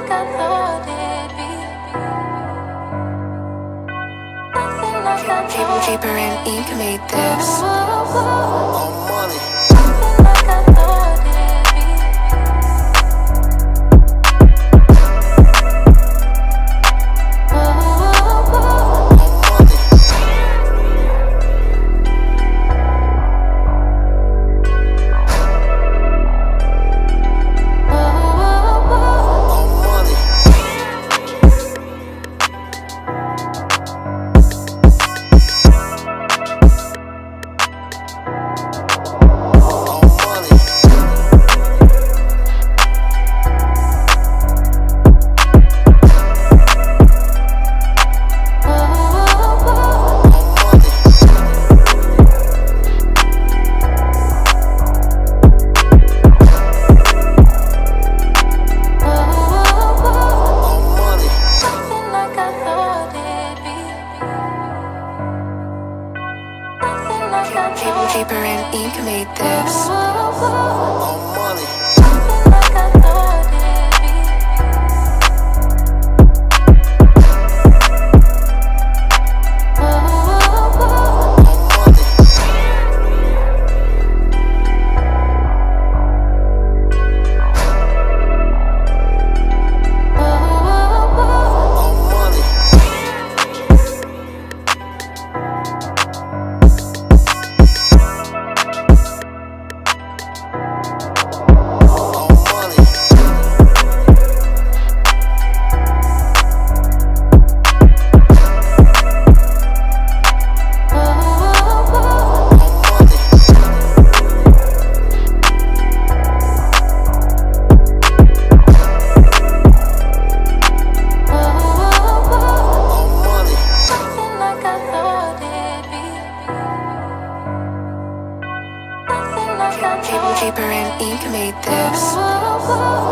like I thought it'd be. And ink made this. All money. People deeper and ink made this. Oh, oh, oh. money. Paper and ink made this.